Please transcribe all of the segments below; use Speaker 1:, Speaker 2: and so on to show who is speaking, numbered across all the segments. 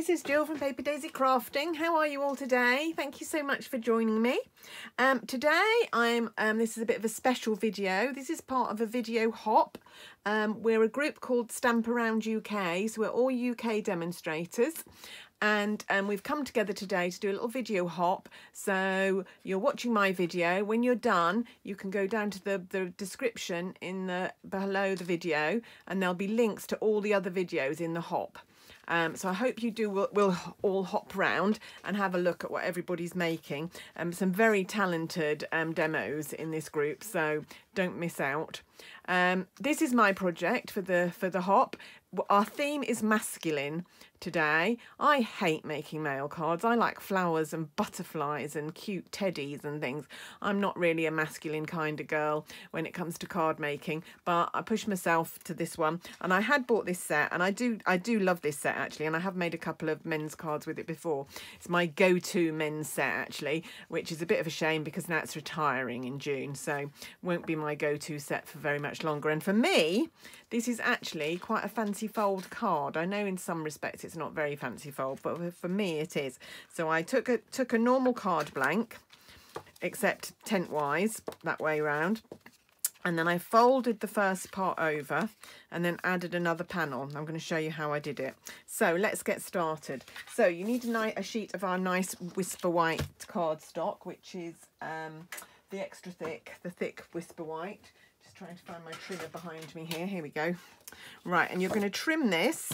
Speaker 1: this is Jill from Paper Daisy Crafting. How are you all today? Thank you so much for joining me. Um, today I'm, um, this is a bit of a special video. This is part of a video hop. Um, we're a group called Stamp Around UK, so we're all UK demonstrators and um, we've come together today to do a little video hop so you're watching my video when you're done you can go down to the the description in the below the video and there'll be links to all the other videos in the hop um, so I hope you do will, will all hop round and have a look at what everybody's making. Um, some very talented um, demos in this group, so don't miss out. Um, this is my project for the for the hop. Our theme is masculine today. I hate making male cards. I like flowers and butterflies and cute teddies and things. I'm not really a masculine kind of girl when it comes to card making, but I pushed myself to this one and I had bought this set and I do I do love this set actually and I have made a couple of men's cards with it before. It's my go-to men's set actually, which is a bit of a shame because now it's retiring in June, so won't be my go-to set for very much longer. And for me, this is actually quite a fancy fold card. I know in some respects it's not very fancy fold, but for me it is. So I took a took a normal card blank, except tent-wise, that way round. And then I folded the first part over and then added another panel. I'm going to show you how I did it. So let's get started. So you need a, a sheet of our nice Whisper White cardstock, which is um, the extra thick, the thick Whisper White trying to find my trimmer behind me here. Here we go. Right, and you're going to trim this.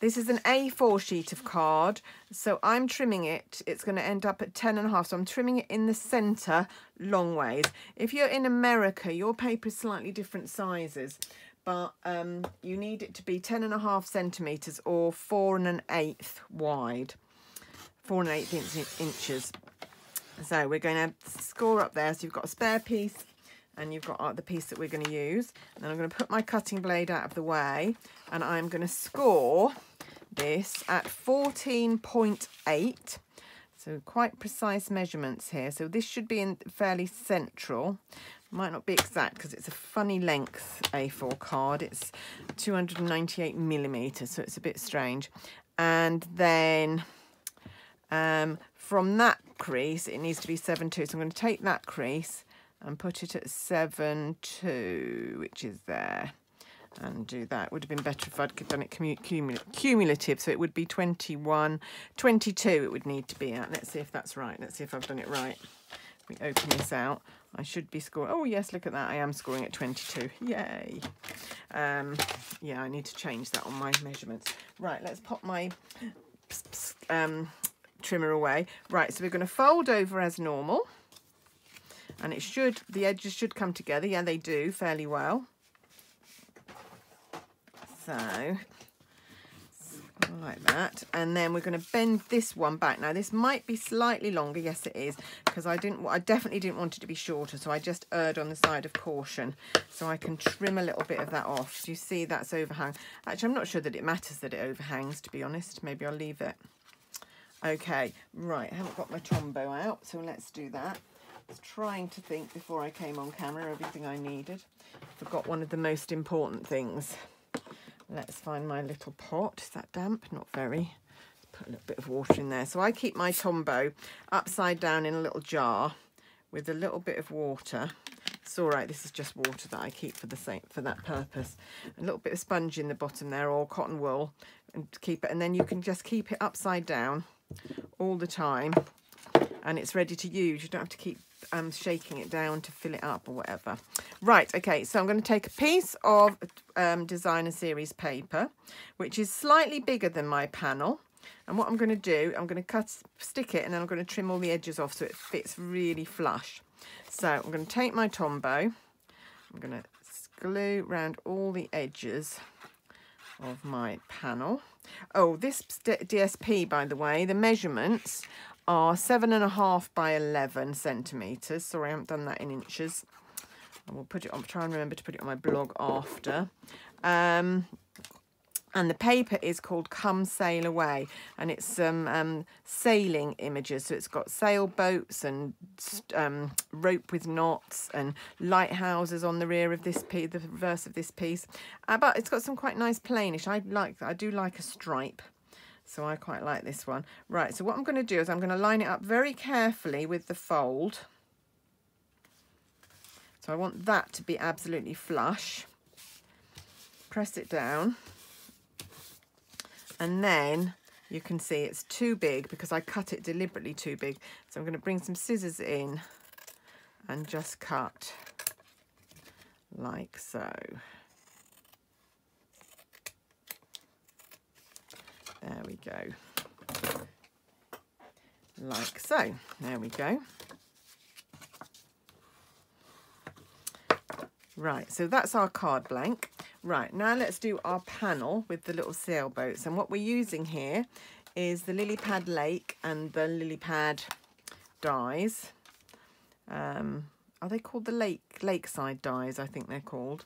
Speaker 1: This is an A4 sheet of card, so I'm trimming it. It's going to end up at 10 and a half, so I'm trimming it in the centre long ways. If you're in America, your paper is slightly different sizes, but um, you need it to be 10 and a half centimetres or four and an eighth wide, four and an eighth inch, inches. So we're going to score up there. So you've got a spare piece and you've got uh, the piece that we're going to use. And then I'm going to put my cutting blade out of the way and I'm going to score this at 14.8. So quite precise measurements here. So this should be in fairly central. Might not be exact because it's a funny length A4 card. It's 298 millimeters, so it's a bit strange. And then um, from that crease, it needs to be 7.2. So I'm going to take that crease and put it at 7 2 which is there. And do that. Would have been better if I'd done it cumulative so it would be 21 22 it would need to be at. Let's see if that's right. Let's see if I've done it right. We open this out. I should be scoring oh yes look at that. I am scoring at 22 yay. Um yeah I need to change that on my measurements. Right let's pop my um trimmer away. Right so we're going to fold over as normal and it should the edges should come together. Yeah they do fairly well. So like that. And then we're going to bend this one back. Now this might be slightly longer. Yes it is. Because I didn't I definitely didn't want it to be shorter so I just erred on the side of caution. So I can trim a little bit of that off. You see that's overhang. Actually I'm not sure that it matters that it overhangs to be honest. Maybe I'll leave it. Okay. Right I haven't got my Tombow out so let's do that was trying to think before I came on camera everything I needed. Forgot one of the most important things. Let's find my little pot. Is that damp? Not very. Put a little bit of water in there. So I keep my Tombow upside down in a little jar with a little bit of water. It's all right. This is just water that I keep for the same for that purpose. A little bit of sponge in the bottom there, or cotton wool, and keep it. And then you can just keep it upside down all the time, and it's ready to use. You don't have to keep um, shaking it down to fill it up or whatever. Right, okay, so I'm going to take a piece of um, designer series paper, which is slightly bigger than my panel. And what I'm going to do, I'm going to cut, stick it, and then I'm going to trim all the edges off so it fits really flush. So I'm going to take my Tombow, I'm going to glue around all the edges of my panel. Oh, this DSP, by the way, the measurements are seven and a half by 11 centimetres. Sorry, I haven't done that in inches. I will put it on, try and remember to put it on my blog after. Um, and the paper is called Come Sail Away and it's some um, sailing images so it's got sailboats and um, rope with knots and lighthouses on the rear of this piece the reverse of this piece uh, but it's got some quite nice plainish I like that I do like a stripe So I quite like this one. Right, so what I'm going to do is I'm going to line it up very carefully with the fold. So I want that to be absolutely flush. Press it down. And then you can see it's too big because I cut it deliberately too big. So I'm going to bring some scissors in and just cut like so. There we go. Like so. There we go. Right, so that's our card blank. Right, now let's do our panel with the little sailboats. And what we're using here is the Lily Pad Lake and the Lily Pad dies. Um, are they called the lake lakeside dies i think they're called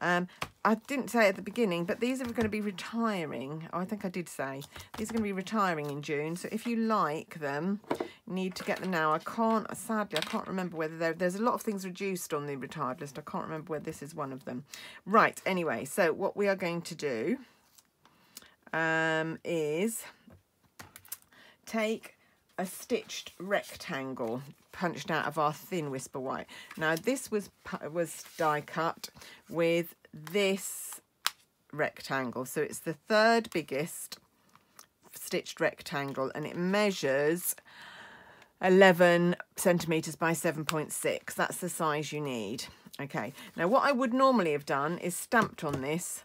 Speaker 1: um, i didn't say at the beginning but these are going to be retiring. Oh, i think i did say. These are going to be retiring in june so if you like them you need to get them now. I can't sadly i can't remember whether there's a lot of things reduced on the retired list. I can't remember whether this is one of them. Right anyway so what we are going to do um, is take a stitched rectangle punched out of our thin whisper white. Now this was was die cut with this rectangle. So it's the third biggest stitched rectangle and it measures 11 centimeters by 7.6. That's the size you need. Okay, now what I would normally have done is stamped on this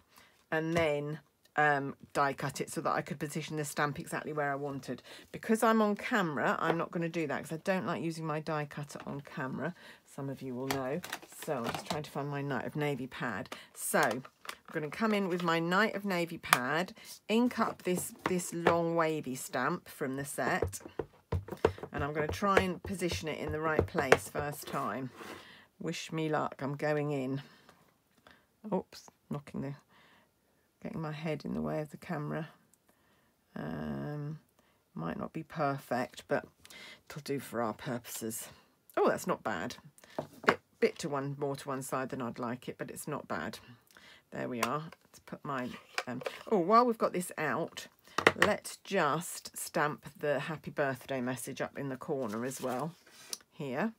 Speaker 1: and then um, die cut it so that I could position the stamp exactly where I wanted. Because I'm on camera, I'm not going to do that because I don't like using my die cutter on camera. Some of you will know. So I'm just trying to find my Night of Navy pad. So I'm going to come in with my Night of Navy pad, ink up this, this long wavy stamp from the set. And I'm going to try and position it in the right place first time. Wish me luck, I'm going in. Oops, knocking the getting my head in the way of the camera. Um, might not be perfect, but it'll do for our purposes. Oh, that's not bad. Bit, bit to one more to one side than I'd like it, but it's not bad. There we are. Let's put my... Um, oh, while we've got this out, let's just stamp the happy birthday message up in the corner as well here.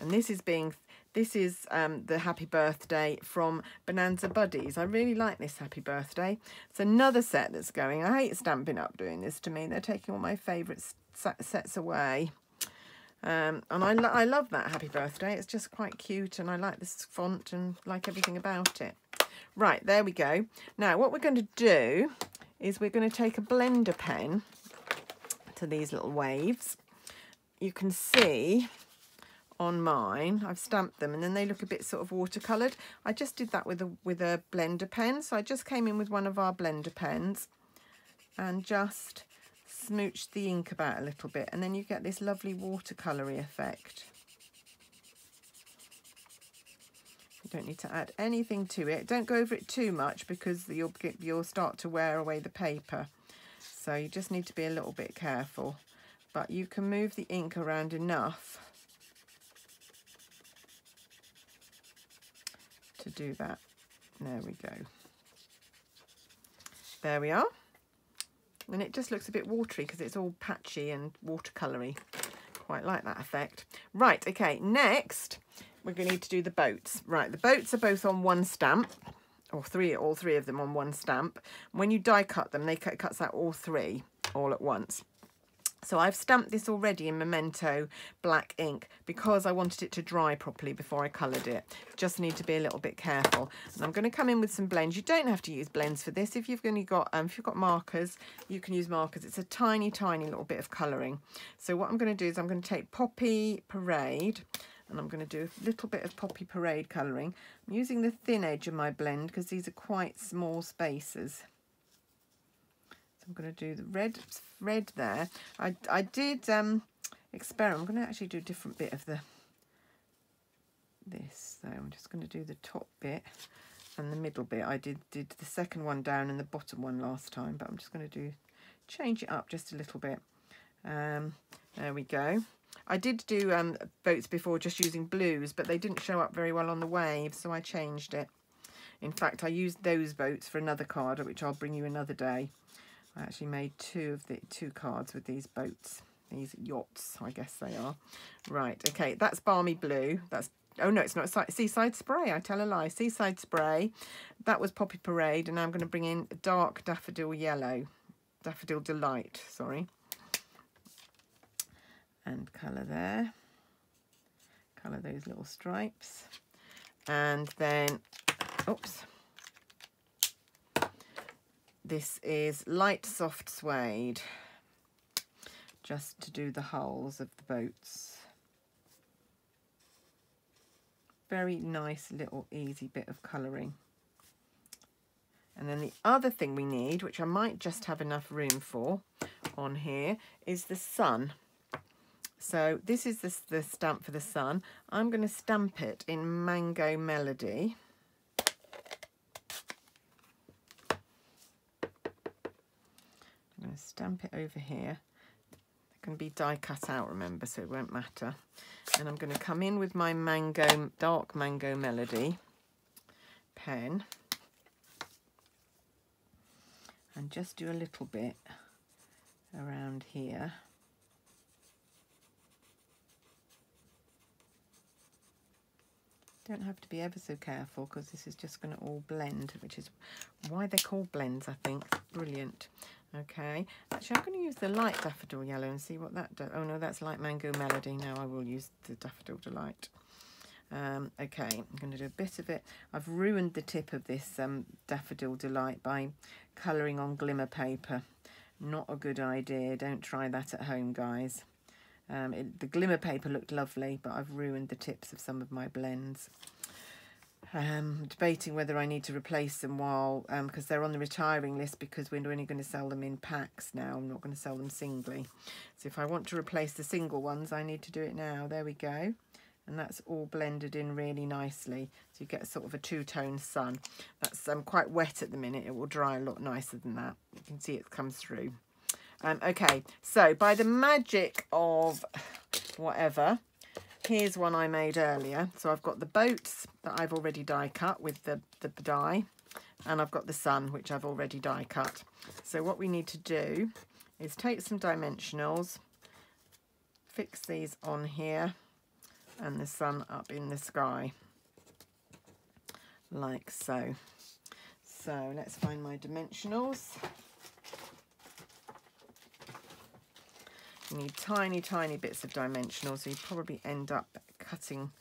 Speaker 1: And this is being this is um, the happy birthday from Bonanza Buddies. I really like this happy birthday. It's another set that's going. I hate Stampin' Up doing this to me. They're taking all my favourite sets away. Um, and I, lo I love that happy birthday. It's just quite cute and I like this font and like everything about it. Right, there we go. Now, what we're going to do is we're going to take a blender pen to these little waves. You can see on mine. I've stamped them and then they look a bit sort of watercoloured. I just did that with a, with a blender pen. So I just came in with one of our blender pens and just smooched the ink about a little bit. And then you get this lovely watercolory effect. You don't need to add anything to it. Don't go over it too much because you'll, get, you'll start to wear away the paper. So you just need to be a little bit careful. But you can move the ink around enough to do that. There we go. There we are. And it just looks a bit watery because it's all patchy and watercoloury. Quite like that effect. Right, okay, next we're going to need to do the boats. Right, the boats are both on one stamp, or three, all three of them on one stamp. When you die cut them, they cut, cuts out all three all at once. So I've stamped this already in Memento black ink because I wanted it to dry properly before I coloured it. Just need to be a little bit careful. And I'm going to come in with some blends. You don't have to use blends for this. If you've only got, um, if you've got markers, you can use markers. It's a tiny, tiny little bit of colouring. So what I'm going to do is I'm going to take Poppy Parade and I'm going to do a little bit of Poppy Parade colouring. I'm using the thin edge of my blend because these are quite small spaces. I'm going to do the red red there. I, I did um, experiment. I'm going to actually do a different bit of the this. So I'm just going to do the top bit and the middle bit. I did, did the second one down and the bottom one last time, but I'm just going to do change it up just a little bit. Um, there we go. I did do um, boats before just using blues, but they didn't show up very well on the wave, so I changed it. In fact, I used those boats for another card, which I'll bring you another day. I actually made two of the two cards with these boats, these yachts, I guess they are. Right, okay, that's Balmy Blue. That's Oh, no, it's not Seaside Spray. I tell a lie. Seaside Spray. That was Poppy Parade. And I'm going to bring in Dark Daffodil Yellow. Daffodil Delight, sorry. And colour there. Colour those little stripes. And then, oops. This is light soft suede. Just to do the hulls of the boats. very nice little easy bit of colouring. And then the other thing we need, which I might just have enough room for on here, is the sun. So this is the, the stamp for the sun. I'm going to stamp it in Mango Melody. Going to stamp it over here it can be die cut out, remember, so it won't matter. And I'm going to come in with my mango, dark mango melody pen and just do a little bit around here. Don't have to be ever so careful because this is just going to all blend, which is why they're called blends, I think. Brilliant. Okay, actually I'm going to use the light Daffodil Yellow and see what that does. Oh no, that's Light Mango Melody. Now I will use the Daffodil Delight. Um, okay, I'm going to do a bit of it. I've ruined the tip of this um, Daffodil Delight by colouring on glimmer paper. Not a good idea. Don't try that at home, guys. Um, it, the glimmer paper looked lovely, but I've ruined the tips of some of my blends. Um, debating whether I need to replace them while, because um, they're on the retiring list because we're only going to sell them in packs now. I'm not going to sell them singly. So if I want to replace the single ones, I need to do it now. There we go. And that's all blended in really nicely. So you get sort of a two-tone sun. That's um, quite wet at the minute. It will dry a lot nicer than that. You can see it comes through. Um, okay, so by the magic of whatever, Here's one I made earlier. So I've got the boats that I've already die cut with the, the die. And I've got the sun, which I've already die cut. So what we need to do is take some dimensionals, fix these on here, and the sun up in the sky, like so. So let's find my dimensionals. You need tiny, tiny bits of dimensional, so you probably end up cutting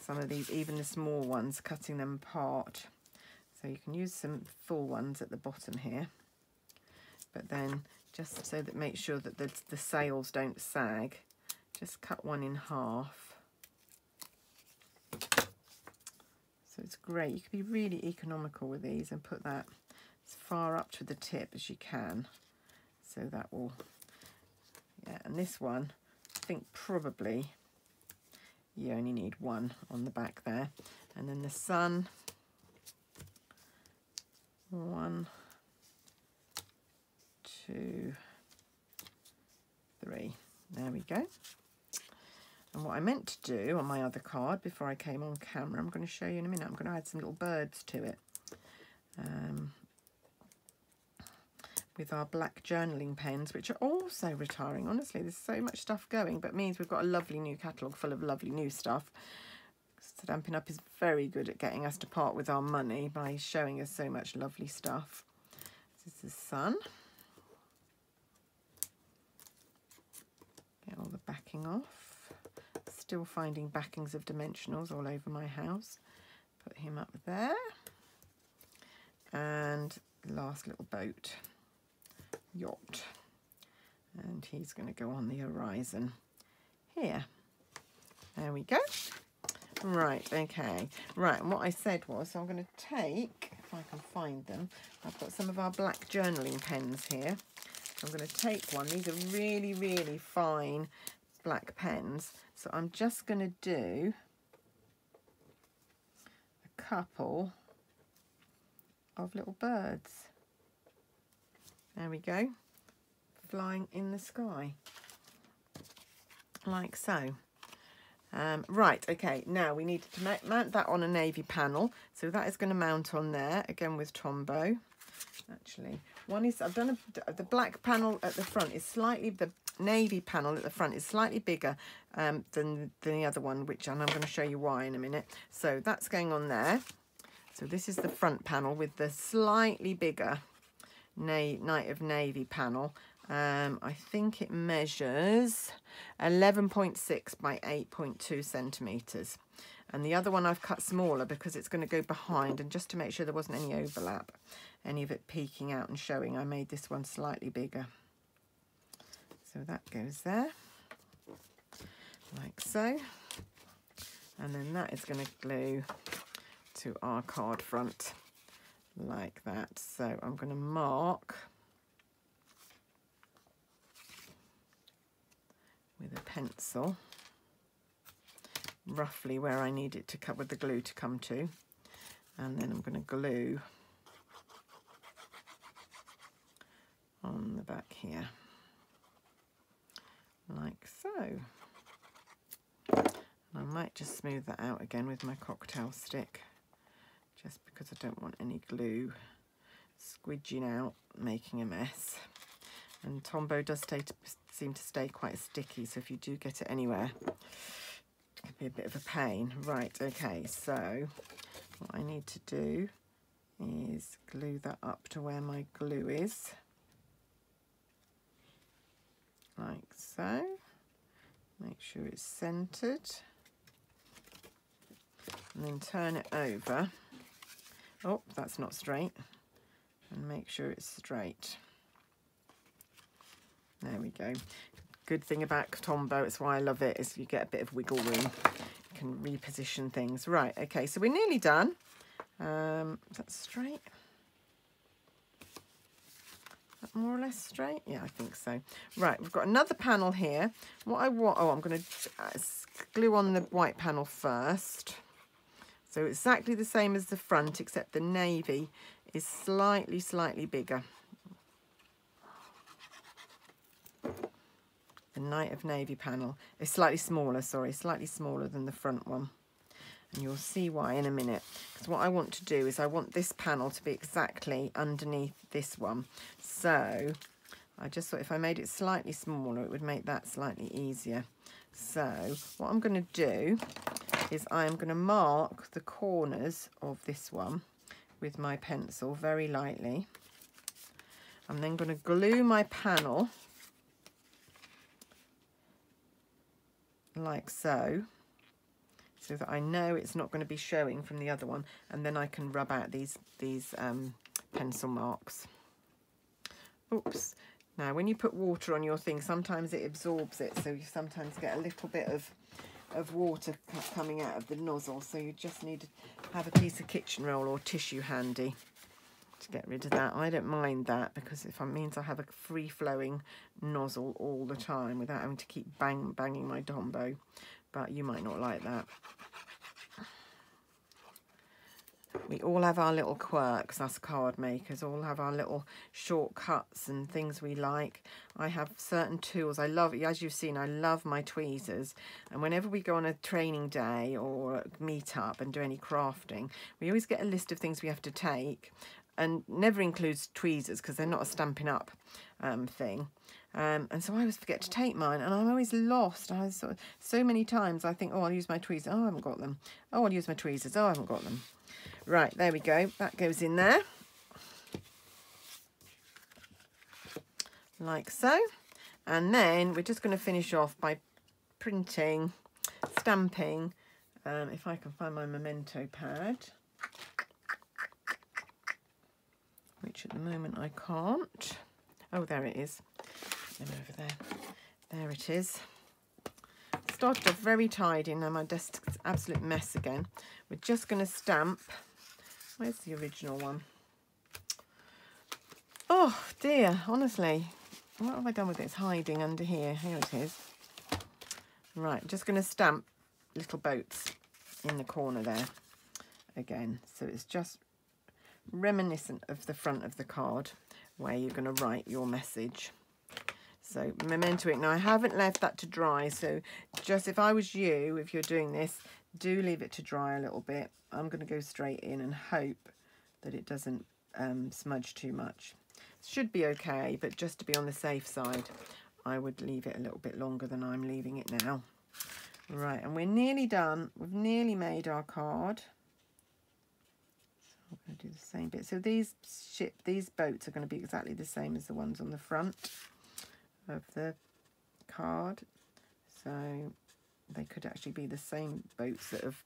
Speaker 1: some of these, even the small ones, cutting them apart. So you can use some full ones at the bottom here, but then just so that make sure that the, the sails don't sag, just cut one in half. So it's great. You can be really economical with these and put that as far up to the tip as you can. So that will yeah, and this one, I think probably you only need one on the back there. And then the sun, one, two, three. There we go. And what I meant to do on my other card before I came on camera, I'm going to show you in a minute. I'm going to add some little birds to it. Um, with our black journaling pens, which are also retiring. Honestly, there's so much stuff going, but means we've got a lovely new catalogue full of lovely new stuff. Stampin' Up is very good at getting us to part with our money by showing us so much lovely stuff. This is the sun. Get all the backing off. Still finding backings of dimensionals all over my house. Put him up there. And last little boat yacht. And he's going to go on the horizon here. There we go. Right, okay. Right, and what I said was I'm going to take, if I can find them, I've got some of our black journaling pens here. I'm going to take one. These are really, really fine black pens. So I'm just going to do a couple of little birds. There we go. Flying in the sky. Like so. Um, right, okay, now we need to mount that on a navy panel. So that is going to mount on there, again with Tombow. Actually, One is, I've done a, the black panel at the front is slightly, the navy panel at the front is slightly bigger um, than, than the other one, which, and I'm going to show you why in a minute. So that's going on there. So this is the front panel with the slightly bigger Night of Navy panel. Um, I think it measures 11.6 by 8.2 centimetres. And the other one I've cut smaller because it's going to go behind and just to make sure there wasn't any overlap, any of it peeking out and showing, I made this one slightly bigger. So that goes there, like so. And then that is going to glue to our card front like that. So I'm going to mark with a pencil roughly where I need it to cover the glue to come to. And then I'm going to glue on the back here like so. And I might just smooth that out again with my cocktail stick just because I don't want any glue squidging out making a mess. And Tombow does stay to, seem to stay quite sticky so if you do get it anywhere it can be a bit of a pain. Right okay so what I need to do is glue that up to where my glue is. Like so. Make sure it's centered. And then turn it over oh that's not straight. And make sure it's straight. There we go. Good thing about Tombow it's why I love it is you get a bit of wiggle room. You can reposition things. Right okay so we're nearly done. Um is that straight? That more or less straight? Yeah I think so. Right we've got another panel here. What I want oh I'm going to uh, glue on the white panel first so exactly the same as the front, except the navy is slightly, slightly bigger. The Night of Navy panel is slightly smaller, sorry, slightly smaller than the front one. And you'll see why in a minute. Because what I want to do is I want this panel to be exactly underneath this one. So I just thought if I made it slightly smaller, it would make that slightly easier. So what I'm going to do is I am going to mark the corners of this one with my pencil very lightly. I'm then going to glue my panel like so so that I know it's not going to be showing from the other one and then I can rub out these these um, pencil marks. Oops. Now when you put water on your thing sometimes it absorbs it so you sometimes get a little bit of of water coming out of the nozzle so you just need to have a piece of kitchen roll or tissue handy to get rid of that. I don't mind that because if it means I have a free-flowing nozzle all the time without having to keep bang banging my Tombow but you might not like that. We all have our little quirks, us card makers, all have our little shortcuts and things we like. I have certain tools. I love, as you've seen, I love my tweezers. And whenever we go on a training day or meet up and do any crafting, we always get a list of things we have to take and never includes tweezers because they're not a Stampin' Up um, thing. Um, and so I always forget to take mine and I'm always lost. I sort of, so many times I think, oh, I'll use my tweezers. Oh, I haven't got them. Oh, I'll use my tweezers. Oh, I haven't got them. Right, there we go. That goes in there. Like so. And then we're just going to finish off by printing, stamping. Um, if I can find my memento pad. Which at the moment I can't. Oh, there it is. over there. There it is started off very tidy now my desk's absolute mess again we're just going to stamp Where's the original one? Oh dear, honestly. What have I done with it? It's hiding under here. Here it is. Right, just going to stamp little boats in the corner there again. So it's just reminiscent of the front of the card where you're going to write your message. So memento it. Now I haven't left that to dry. So just if I was you, if you're doing this, do leave it to dry a little bit. I'm going to go straight in and hope that it doesn't um, smudge too much. It Should be okay, but just to be on the safe side, I would leave it a little bit longer than I'm leaving it now. Right, and we're nearly done. We've nearly made our card. So we're going to do the same bit. So these ship, these boats are going to be exactly the same as the ones on the front of the card. So they could actually be the same boats that have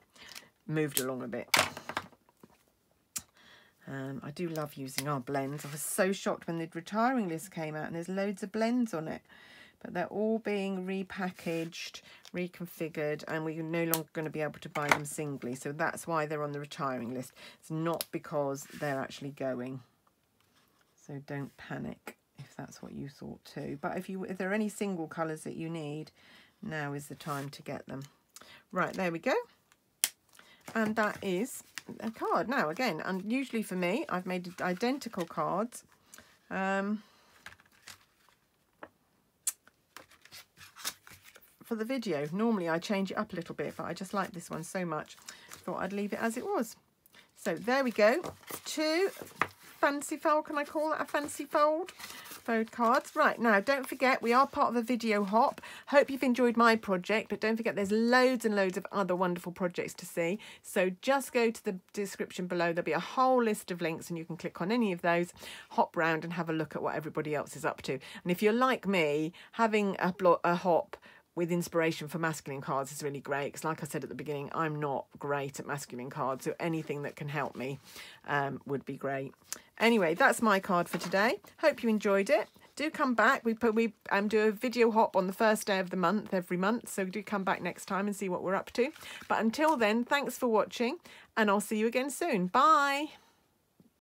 Speaker 1: moved along a bit. Um, I do love using our blends. I was so shocked when the retiring list came out and there's loads of blends on it. But they're all being repackaged, reconfigured, and we're no longer going to be able to buy them singly. So that's why they're on the retiring list. It's not because they're actually going. So don't panic if that's what you thought too. But if you if there are any single colours that you need, now is the time to get them. Right, there we go. And that is a card. Now, again, and usually for me, I've made identical cards. Um, for the video. Normally I change it up a little bit, but I just like this one so much. Thought I'd leave it as it was. So there we go. Two fancy fold. Can I call that a fancy fold? Fold cards. Right, now don't forget we are part of a video hop. Hope you've enjoyed my project, but don't forget there's loads and loads of other wonderful projects to see. So just go to the description below. There'll be a whole list of links and you can click on any of those, hop round and have a look at what everybody else is up to. And if you're like me, having a, a hop with inspiration for masculine cards is really great because like I said at the beginning I'm not great at masculine cards so anything that can help me um, would be great. Anyway that's my card for today. Hope you enjoyed it. Do come back. We put we um, do a video hop on the first day of the month every month so do come back next time and see what we're up to. But until then thanks for watching and I'll see you again soon. Bye.